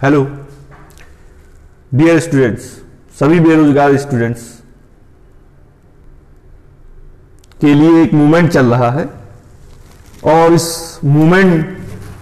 Hello dear students सभी बेरोजगार students के लिए एक मूवमेंट चल रहा है और इस मूवमेंट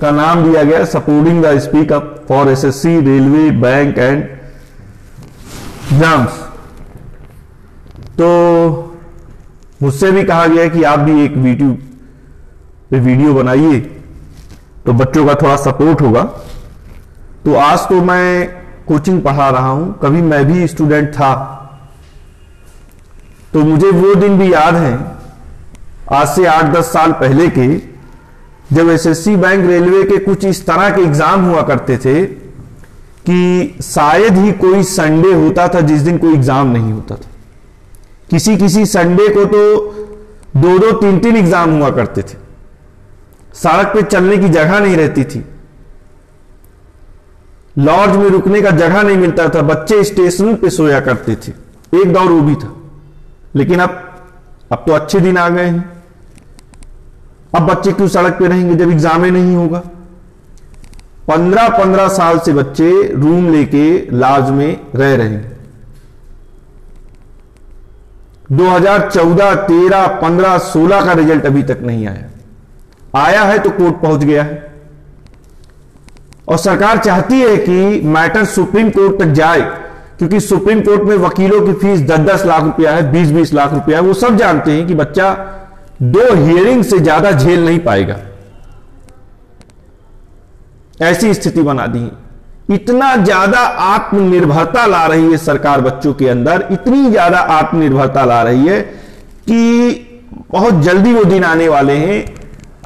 का नाम दिया गया supporting the speak up for SSC railway bank and exams तो मुझसे भी कहा गया कि आप भी एक वीडियो पे वीडियो बनाइए तो बच्चों का थोड़ा सपोर्ट होगा। तो आज तो मैं कोचिंग पढ़ा रहा हूँ। कभी मैं भी स्टूडेंट था। तो मुझे वो दिन भी याद है। आज से आठ दस साल पहले के जब एसएससी बैंक रेलवे के कुछ इस तरह के एग्ज़ाम हुआ करते थे कि शायद ही कोई संडे होता था जिस दिन कोई एग्ज़ाम नहीं होता था। किसी किसी संडे को तो दो दो तीन तीन एग्ज़ाम हुआ करते थे। सड़क पे चलने की जगह नहीं रहती थी। लॉज में रुकने का जगह नहीं मिलता था। बच्चे स्टेशन पे सोया करते थे। एक दौर वो भी था। लेकिन अब अब तो अच्छे दिन आ गए हैं। अब बच्चे क्यों सड़क पे रहेंगे जब एग्ज़ाम नहीं होगा? पंद्रह पंद्रह साल से बच्चे रूम लेके लाज में रह रहे हैं। 2014, 13, 15, 16 का रिज़ल्ट अभी तक नहीं आया। आया है तो कोर्ट पहुँच गया है। और सरकार चाहती है कि मैटर सुप्रीम कोर्ट तक जाए, क्योंकि सुप्रीम कोर्ट में वकीलों की फ़ीस दस दस लाख रुपया है बीस बीस लाख रुपया है, वो सब जानते हैं कि बच्चा दो हियरिंग से ज़्यादा झेल नहीं पाएगा। ऐसी स्थिति बना दी। इतना ज़्यादा आत्मनिर्भरता ला रही है सरकार बच्चों के अंदर, इतनी ज़्यादा आत्मनिर्भरता ला रही है कि बहुत जल्दी वो दिन आने वाले हैं।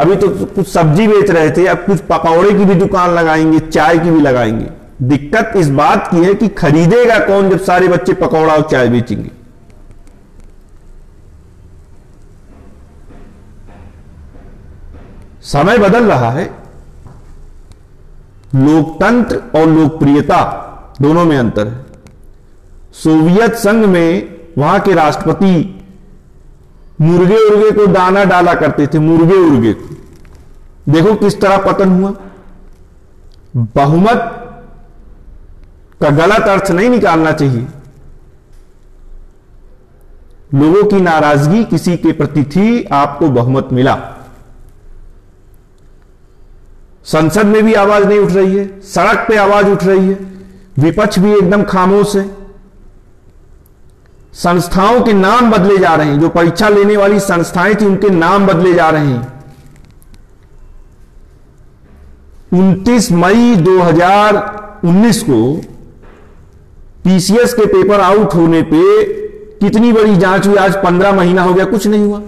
अभी तो कुछ सब्ज़ी बेच रहे थे अब कुछ पकौड़े की भी दुकान लगाएँगे, चाय की भी लगाएँगे। दिक्कत इस बात की है कि खरीदेगा कौन जब सारे बच्चे पकौड़ा और चाय बेचेंगे? समय बदल रहा है। लोकतंत्र और लोकप्रियता दोनों में अंतर है। सोवियत संघ में वहाँ के राष्ट्रपति मुर्गे उर्गे को दाना डाला करते थे, मुर्गे उर्गे को। देखो किस तरह पतन हुआ। बहुमत का गलत अर्थ नहीं निकालना चाहिए। लोगों की नाराज़गी किसी के प्रति थी, आपको बहुमत मिला। संसद में भी आवाज़ नहीं उठ रही है, सड़क पे आवाज़ उठ रही है, विपक्ष भी एकदम खामोश है। संस्थाओं के नाम बदले जा रहे हैं, जो परीक्षा लेने वाली संस्थाएँ थी, उनके नाम बदले जा रहे हैं। 29 मई 2019 को पीसीएस के पेपर आउट होने पे कितनी बड़ी जाँच हुई? आज 15 महीना हो गया, कुछ नहीं हुआ।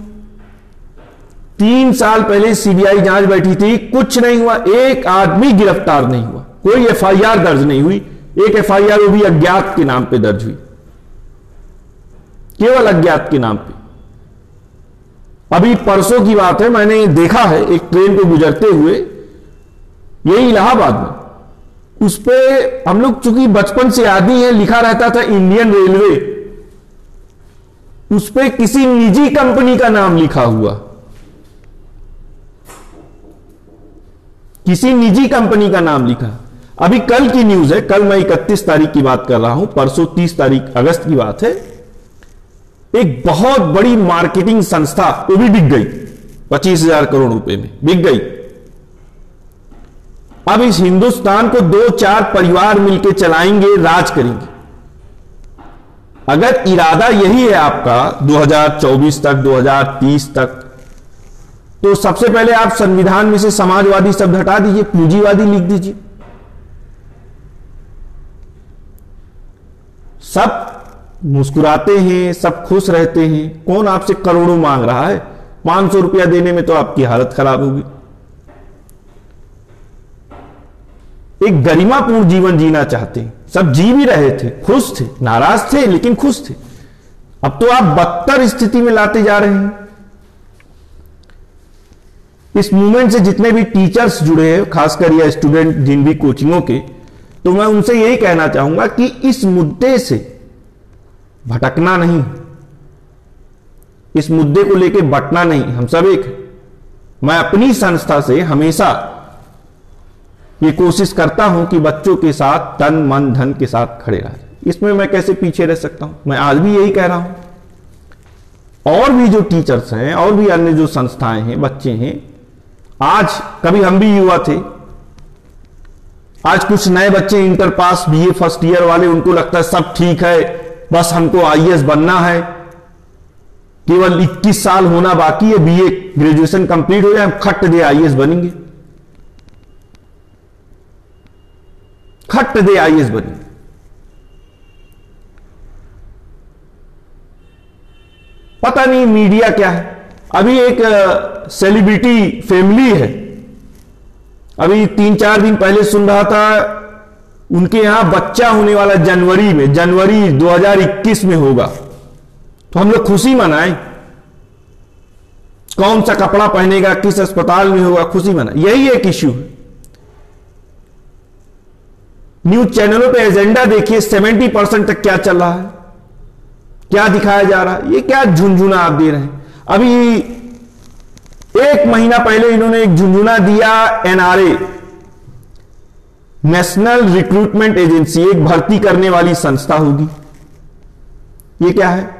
तीन साल पहले सीबीआई जाँच बैठी थी, कुछ नहीं हुआ। एक आदमी गिरफ़्तार नहीं हुआ। कोई एफआईआर दर्ज नहीं हुई। एक एफआईआर वो भी अज्ञात के नाम पे दर्ज हुई। केवल अज्ञात के नाम पे। अभी परसों की बात है, मैंने देखा है, एक ट्रेन को गुजरते हुए यही इलाहाबाद में। उस पर हम लोग चूँकि बचपन से आदि है, लिखा रहता था इंडियन रेलवे। उस पर किसी निजी कंपनी का नाम लिखा हुआ। किसी निजी कंपनी का नाम लिखा। अभी कल की न्यूज़ है, कल मैं इकतीस तारीख की बात कर रहा हूँ, परसों तीस तारीख, अगस्त की बात है। एक बहुत बड़ी मार्केटिंग संस्था, वो भी बिक गई, पच्चीस हज़ार करोड़ रुपए में, बिक गई। अब इस हिंदुस्तान को दो चार परिवार मिलकर चलाएँगे, राज करेंगे। अगर इरादा यही है आपका 2024 तक 2030 तक तो सबसे पहले आप संविधान में से समाजवादी शब्द हटा दीजिए, पूंजीवादी लिख दीजिए। सब मुस्कुराते हैं, सब खुश रहते हैं, कौन आपसे करोड़ों मांग रहा है? पाँच सौ रुपया देने में तो आपकी हालत खराब होगी। एक गरिमापूर्ण जीवन जीना चाहते हैं। सब जी भी रहे थे, खुश थे, नाराज़ थे, लेकिन खुश थे। अब तो आप बदतर स्थिति में लाते जा रहे हैं। इस मूवमेंट से जितने भी टीचर्स जुड़े हैं, खासकर या स्टूडेंट जिन भी कोचिंगों के तो मैं उनसे यही कहना चाहूँगा कि इस मुद्दे से भटकना नहीं। इस मुद्दे को लेकर बटना नहीं। हम सब एक मैं अपनी संस्था से हमेशा ये कोशिश करता हूँ कि बच्चों के साथ तन, मन, धन के साथ खड़े रह। इसमें मैं कैसे पीछे रह सकता हूँ? मैं आज भी यही कह रहा हूँ। और भी जो टीचर्स हैं, और भी अन्य जो संस्थाएँ हैं, बच्चे हैं, आज कभी हम भी युवा थे। आज कुछ नए बच्चे inter pass BA first year वाले, उनको लगता है सब ठीक है, बस हमको आईएएस बनना है। केवल 21 साल होना बाकी है बीए ग्रेजुएशन कंप्लीट हो जाए, हम खट दे आईएएस बनेंगे। खट दे आईएएस बनेंगे पता नहीं मीडिया क्या है। अभी एक सेलिब्रिटी फैमिली है। अभी तीन चार दिन पहले सुन रहा था, उनके यहाँ बच्चा होने वाला जनवरी में, जनवरी 2021 में होगा। तो हम लोग खुशी मनाएँ। कौन सा कपड़ा पहनेगा, किस अस्पताल में होगा, खुशी मनाए। यही एक इश्यू है। न्यूज़ चैनलों पे एजेंडा देखिए 70 परसेंट तक क्या चल रहा है? क्या दिखाया जा रहा है? ये क्या झुंझुना आप दे रहे हैं? अभी एक महीना पहले इन्होंने एक झुंझुना दिया एनआरए, नेशनल रिक्रूटमेंट एजेंसी, एक भर्ती करने वाली संस्था होगी। ये क्या है?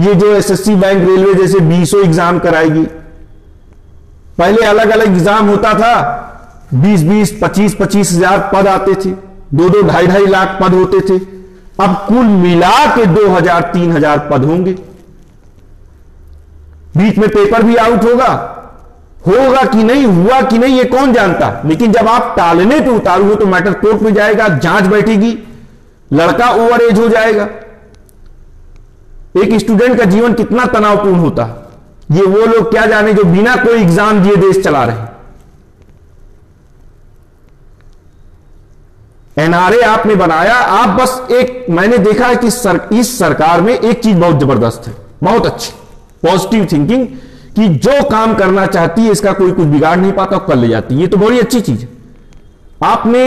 ये जो एसएससी बैंक रेलवे जैसे बीसों एग्ज़ाम कराएगी। पहले अलग अलग एग्ज़ाम होता था 20 20 25 25 हज़ार पद आते थे। दो दो ढाई ढाई लाख पद होते थे। अब कुल मिला के दो हज़ार, तीन हज़ार पद होंगे। बीच में पेपर भी आउट होगा। होगा कि नहीं, हुआ कि नहीं, ये कौन जानता? लेकिन जब आप टालने पे उतारोगे तो मैटर कोर्ट में जाएगा, जाँच बैठेगी। लड़का ओवर एज हो जाएगा। एक स्टूडेंट का जीवन कितना तनावपूर्ण होता। है ये वो लोग क्या जाने जो बिना कोई एग्ज़ाम दिए देश चला रहे एनआरए आपने बनाया आप बस एक मैंने देखा है कि सर, इस सरकार में एक चीज़ बहुत ज़बरदस्त है बहुत अच्छी पॉजिटिव थिंकिंग कि जो काम करना चाहती है इसका कोई कुछ बिगाड़ नहीं पाता कर ले जाती है। ये तो बड़ी अच्छी चीज़ है। आपने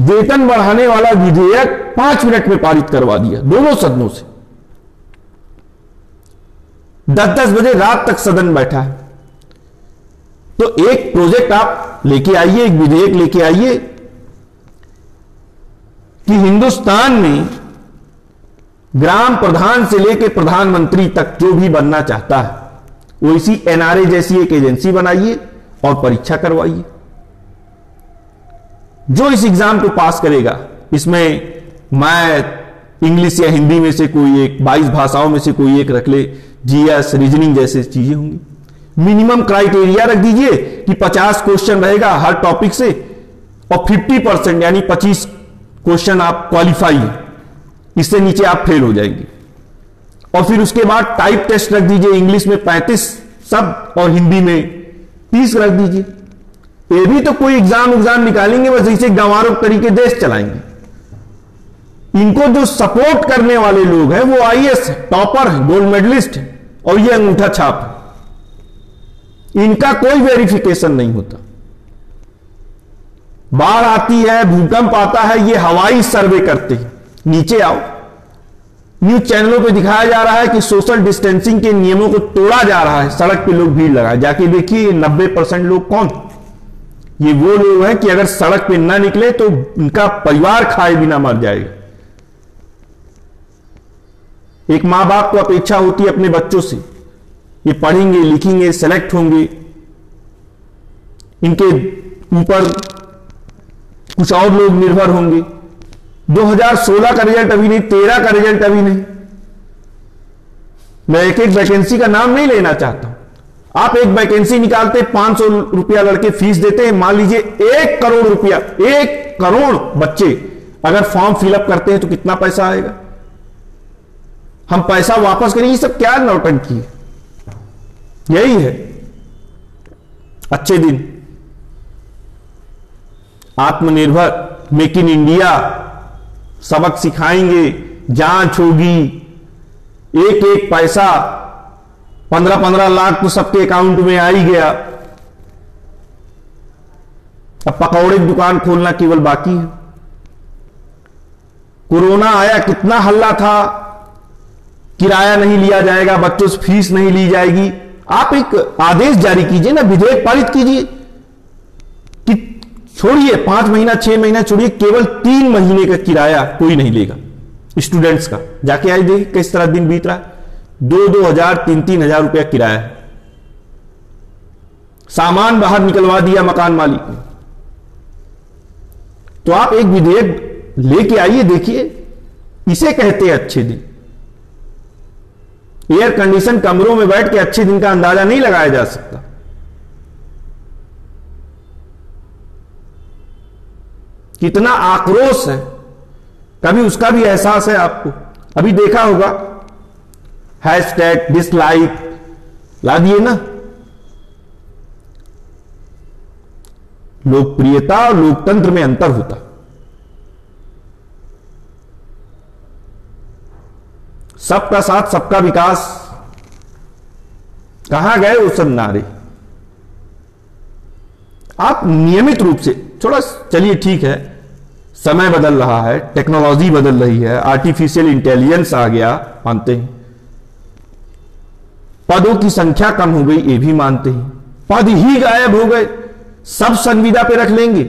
वेतन बढ़ाने वाला विधेयक पाँच मिनट में पारित करवा दिया दोनों सदनों से। दस दस बजे रात तक सदन बैठा है। तो एक प्रोजेक्ट आप लेके आइए एक विधेयक लेके आइए कि हिंदुस्तान में ग्राम प्रधान से लेकर प्रधानमंत्री तक जो भी बनना चाहता है, वो इसी एनआरए जैसी एक एजेंसी बनाइए और परीक्षा करवाइए। जो इस एग्ज़ाम को पास करेगा, इसमें मैथ, इंग्लिश या हिंदी में से कोई एक 22 भाषाओं में से कोई एक रख ले, जीएस, रीजनिंग जैसे चीज़ें होंगी। मिनिमम क्राइटेरिया रख दीजिए कि 50 क्वेश्चन रहेगा हर टॉपिक से, और 50 परसेंट, यानी 25 क्वेश्चन आप क्वालिफाई इससे नीचे आप फेल हो जाएँगे। और फिर उसके बाद टाइप टेस्ट रख दीजिए, इंग्लिश में 35 सब और हिंदी में 30 रख दीजिए। ये भी तो कोई एग्ज़ाम एग्ज़ाम निकालेंगे, बस इसे गंवारों तरीके देश चलाएँगे। इनको जो सपोर्ट करने वाले लोग हैं, वो आईएएस टॉपर है, गोल्ड मेडलिस्ट है, और ये अंगूठा छाप है। इनका कोई वेरिफिकेशन नहीं होता। बाढ़ आती है, भूकंप आता है, ये हवाई सर्वे करते नीचे आओ। न्यूज़ चैनलों पे दिखाया जा रहा है कि सोशल डिस्टेंसिंग के नियमों को तोड़ा जा रहा है। सड़क पे लोग भीड़ लगाए। जाके देखिए, नब्बे परसेंट लोग कौन? ये वो लोग हैं कि अगर सड़क पे ना निकले तो उनका परिवार खाए बिना मर जाएगा। एक माँ बाप को अपेक्षा होती है अपने बच्चों से। ये पढ़ेंगे, लिखेंगे सेलेक्ट होंगे। इनके ऊपर कुछ और लोग निर्भर होंगे। 2016 का रिज़ल्ट अभी नहीं 13 का रिज़ल्ट अभी नहीं। मैं एक एक वैकेंसी का नाम नहीं लेना चाहता हूँ। आप एक वैकेंसी निकालते, पाँच सौ रुपया लड़के फ़ीस देते हैं, मान लीजिए एक करोड़ रुपया, एक करोड़ बच्चे अगर फॉर्म फिलअप करते हैं तो कितना पैसा आएगा? हम पैसा वापस करेंगे सब क्या नौटंकी है? यही है। अच्छे दिन। आत्मनिर्भर, मेक इन इंडिया, सबक सिखाएँगे, जाँच होगी। एक एक पैसा पंद्रह पंद्रह लाख तो सबके अकाउंट में आ ही गया। अब पकौड़े की दुकान खोलना केवल बाकी है। कोरोना आया, कितना हल्ला था। किराया नहीं लिया जाएगा, बच्चों से फ़ीस नहीं ली जाएगी। आप एक आदेश जारी कीजिए ना, विधेयक पारित कीजिए। छोड़िए, पाँच महीना, छह महीना छोड़िए, केवल तीन महीने का किराया कोई नहीं लेगा स्टूडेंट्स का। जाके आई देखिए किस तरह दिन बीत रहा है। दो दो हज़ार, तीन तीन हज़ार रुपया किराया सामान बाहर निकलवा दिया मकान मालिक ने। तो आप एक विधेयक लेके आइए, देखिए। इसे कहते हैं अच्छे दिन। एयर कंडीशन कमरों में बैठ के अच्छे दिन का अंदाज़ा नहीं लगाया जा सकता। कितना आक्रोश है। कभी उसका भी एहसास है आपको? अभी देखा होगा। हैश टैग डिसलाइक ला दिए ना? लोकप्रियता और लोकतंत्र में अंतर होता। सबका साथ, सबका विकास। कहाँ गए सब नारे? आप नियमित रूप से, थोड़ा चलिए ठीक है। समय बदल रहा है टेक्नोलॉजी बदल रही है आर्टिफिशियल इंटेलिजेंस आ गया, मानते हैं। पदों की संख्या कम हो गई, ये भी मानते हैं। पद ही गायब हो गए, सब संविदा पे रख लेंगे।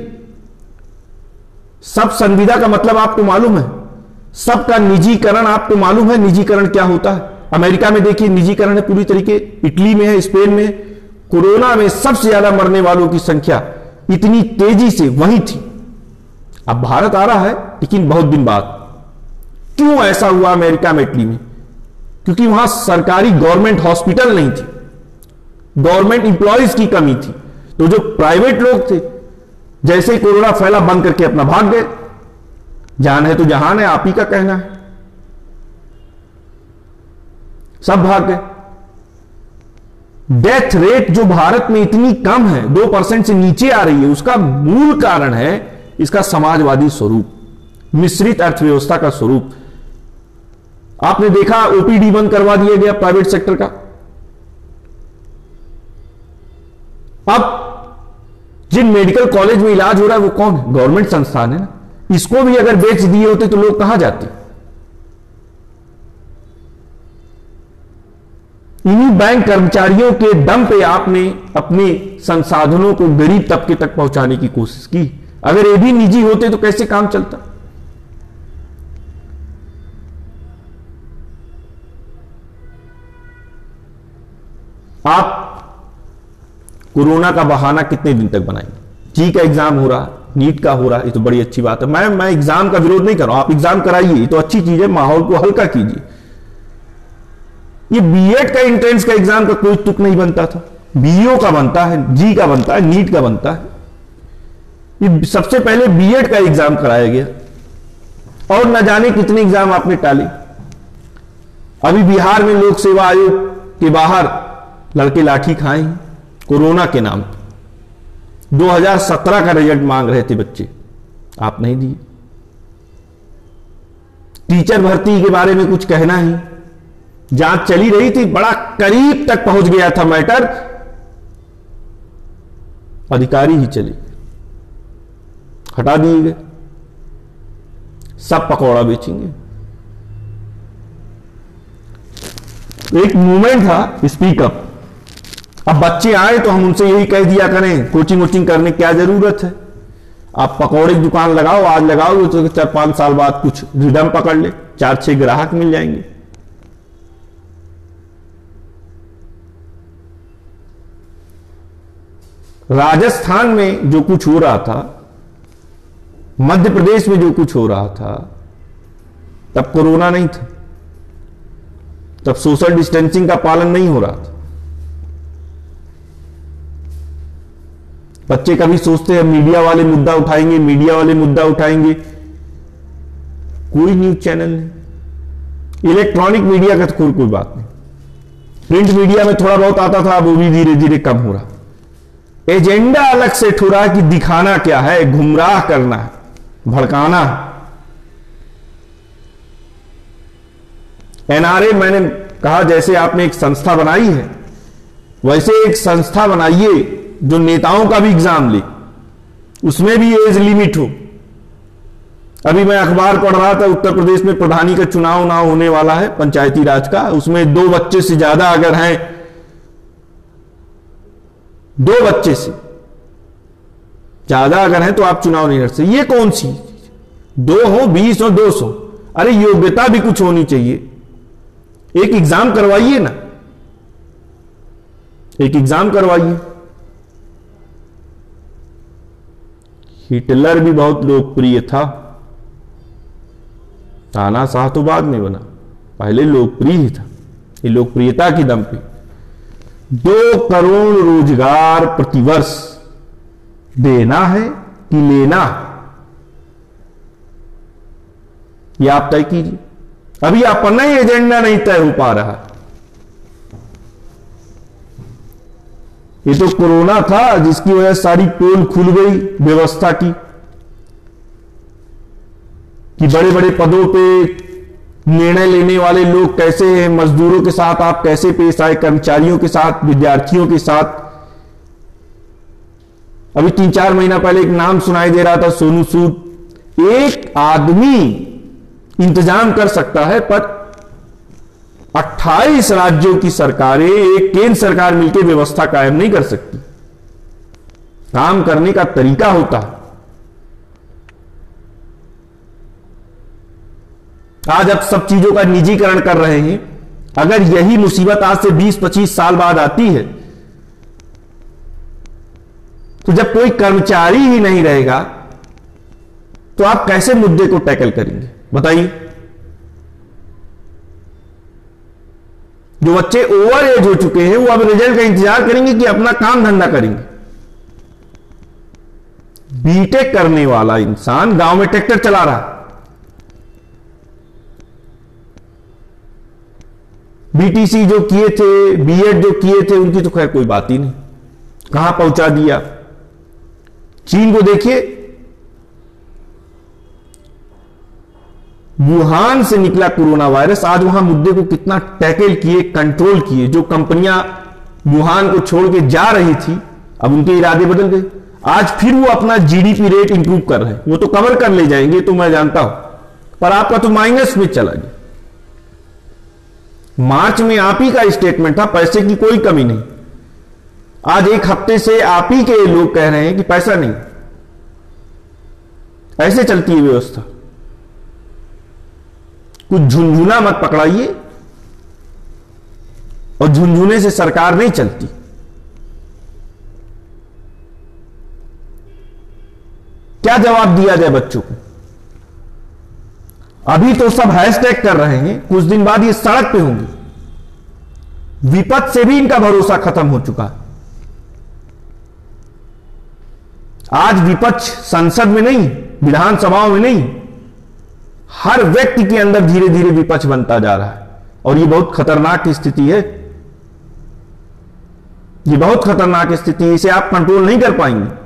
सब संविदा का मतलब आपको मालूम है। सबका निजीकरण आपको मालूम है, निजीकरण क्या होता है। अमेरिका में देखिए, निजीकरण है पूरी तरीके। इटली में है, स्पेन में। कोरोना में सबसे ज़्यादा मरने वालों की संख्या इतनी तेज़ी से वही थी। अब भारत आ रहा है, लेकिन बहुत दिन बाद। क्यों ऐसा हुआ अमेरिका में, इटली में? क्योंकि वहाँ सरकारी गवर्नमेंट हॉस्पिटल नहीं थी। गवर्नमेंट इंप्लॉयज की कमी थी। तो जो प्राइवेट लोग थे, जैसे ही कोरोना फैला, बंद करके अपना भाग गए। जान है तो जहान है, आप ही का कहना है। सब भाग गए। डेथ रेट जो भारत में इतनी कम है, दो परसेंट से नीचे आ रही है, उसका मूल कारण है इसका समाजवादी स्वरूप, मिश्रित अर्थव्यवस्था का स्वरूप। आपने देखा ओपीडी बंद करवा दिया गया प्राइवेट सेक्टर का? अब जिन मेडिकल कॉलेज में इलाज हो रहा है वो कौन? है गवर्नमेंट संस्थान है ना। इसको भी अगर बेच दिए होते तो लोग कहाँ जाते? इन्हीं बैंक कर्मचारियों के दम पे आपने अपने संसाधनों को गरीब तबके तक पहुँचाने की कोशिश की। अगर ये भी निजी होते तो कैसे काम चलता? आप कोरोना का बहाना कितने दिन तक बनाएँगे? जी का एग्ज़ाम हो रहा नीट का हो रहा है ये तो बड़ी अच्छी बात है। मैं मैं एग्ज़ाम का विरोध नहीं कर रहा हूँ, आप एग्ज़ाम कराइए तो अच्छी चीज़ है, माहौल को हल्का कीजिए। ये बीएड का एंट्रेंस का एग्ज़ाम का कोई तुक नहीं बनता था। बीओ का बनता है जी का बनता है नीट का बनता है। ये सबसे पहले बीएड का एग्ज़ाम कराया गया और न जाने कितने एग्ज़ाम आपने टाले। अभी बिहार में लोक सेवा आयोग के बाहर लड़के लाठी खाए कोरोना के नाम पर 2017 का रिज़ल्ट मांग रहे थे बच्चे। आप नहीं दिए। टीचर भर्ती के बारे में कुछ कहना ही। जाँच चली रही थी, बड़ा करीब तक पहुँच गया था मैटर। अधिकारी ही चले। हटा दिए गए सब पकौड़ा बेचेंगे। एक मूवमेंट था स्पीकअप अब बच्चे आए तो हम उनसे यही कह दिया करें कोचिंग वोचिंग करने क्या ज़रूरत है? आप पकौड़े की दुकान लगाओ, आज लगाओ तो चार पाँच साल बाद कुछ रिडम पकड़ ले, चार छह ग्राहक मिल जाएँगे। राजस्थान में जो कुछ हो रहा था मध्य प्रदेश में जो कुछ हो रहा था, तब कोरोना नहीं था। तब सोशल डिस्टेंसिंग का पालन नहीं हो रहा था। बच्चे कभी सोचते हैं, मीडिया वाले मुद्दा उठाएँगे, मीडिया वाले मुद्दा उठाएँगे। कोई न्यूज़ चैनल नहीं। इलेक्ट्रॉनिक मीडिया का तो कोई बात नहीं। प्रिंट मीडिया में थोड़ा बहुत आता था, अब वो भी धीरे धीरे कम हो रहा। एजेंडा अलग से ठुरा कि दिखाना क्या है, गुमराह करना है। भड़काना। एनआरए, मैंने कहा, जैसे आपने एक संस्था बनाई है, वैसे एक संस्था बनाइए जो नेताओं का भी एग्ज़ाम ले। उसमें भी एज लिमिट हो। अभी मैं अखबार पढ़ रहा था, उत्तर प्रदेश में प्रधानी का चुनाव ना होने वाला है, पंचायती राज का। उसमें दो बच्चे से ज़्यादा अगर हैं, दो बच्चे से ज़्यादा अगर है तो आप चुनाव नहीं लड़ सकते। ये कौन सी? दो हो, बीस हो, दो सौ। अरे, योग्यता भी कुछ होनी चाहिए। एक एग्ज़ाम करवाइए ना। एक एग्ज़ाम करवाइए। हिटलर भी बहुत लोकप्रिय था। तानाशाह तो बाद में बना। पहले लोकप्रिय ही था। ये लोकप्रियता की दम पे। दो करोड़ रोज़गार प्रतिवर्ष। देना है कि लेना है? यह आप तय कीजिए। अभी अपना ही एजेंडा नहीं तय हो पा रहा। ये तो कोरोना था, जिसकी वजह सारी पोल खुल गई व्यवस्था की, कि बड़े बड़े पदों पे निर्णय लेने वाले लोग कैसे हैं, मजदूरों के साथ आप कैसे पेश आए, कर्मचारियों के साथ, विद्यार्थियों के साथ अभी तीन चार महीना पहले एक नाम सुनाई दे रहा था, सोनू सूद। एक आदमी इंतज़ाम कर सकता है, पर 28 राज्यों की सरकारें, एक केंद्र सरकार मिलकर व्यवस्था कायम नहीं कर सकती। काम करने का तरीका होता है। आज अब सब चीज़ों का निजीकरण कर रहे हैं। अगर यही मुसीबत आज से 20-25 साल बाद आती है तो जब कोई कर्मचारी ही नहीं रहेगा तो आप कैसे मुद्दे को टैकल करेंगे? बताइए। जो बच्चे ओवर एज हो चुके हैं, वो अब रिज़ल्ट का इंतज़ार करेंगे कि अपना काम धंधा करेंगे। बीटेक करने वाला इंसान गाँव में ट्रैक्टर चला रहा। बीटीसी जो किए थे बीएड जो किए थे, उनकी तो खैर कोई बात ही नहीं। कहाँ पहुँचा दिया? चीन को देखिए। वुहान से निकला कोरोना वायरस, आज वहाँ मुद्दे को कितना टैकल किए, कंट्रोल किए, जो कंपनियाँ वुहान को छोड़ के जा रही थी, अब उनके इरादे बदल गए। आज फिर वो अपना जीडीपी रेट इंप्रूव कर रहे हैं। वो तो कवर कर ले जाएँगे तो मैं जानता हूँ। पर आपका तो माइनस में चला गया। मार्च में आप ही का स्टेटमेंट था, पैसे की कोई कमी नहीं। आज एक हफ़्ते से आप ही के लोग कह रहे हैं कि पैसा नहीं। ऐसे चलती है व्यवस्था। कुछ झुंझुना मत पकड़ाइए। और झुंझुने से सरकार नहीं चलती। क्या जवाब दिया जाए बच्चों को? अभी तो सब हैशटैग कर रहे हैं। कुछ दिन बाद ये सड़क पे होंगे। विपद से भी इनका भरोसा खत्म हो चुका है। आज विपक्ष संसद में नहीं, विधानसभाओं में नहीं, हर व्यक्ति के अंदर धीरे धीरे विपक्ष बनता जा रहा है। और यह बहुत खतरनाक स्थिति है। ये बहुत खतरनाक स्थिति है, इसे आप कंट्रोल नहीं कर पाएँगे।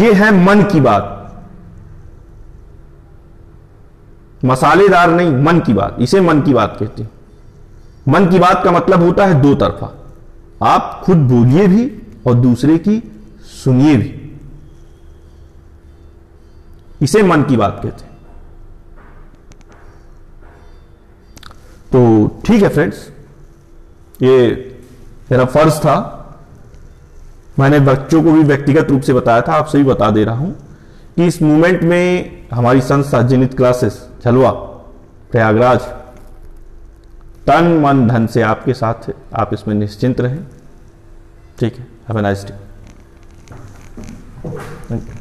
ये है मन की बात। मसालेदार नहीं, मन की बात। इसे मन की बात कहते हैं। मन की बात का मतलब होता है दो तरफा। आप खुद बोलिए भी और दूसरे की सुनिए भी। इसे मन की बात कहते हैं। तो ठीक है फ्रेंड्स, ये मेरा फ़र्ज़ था। मैंने बच्चों को भी व्यक्तिगत रूप से बताया था, आपसे भी बता दे रहा हूँ कि इस मूवमेंट में हमारी संस्था जिनित क्लासेस झलवा प्रयागराज तन मन धन से आपके साथ है। आप इसमें निश्चिंत रहें। ठीक है। Have a nice day thank you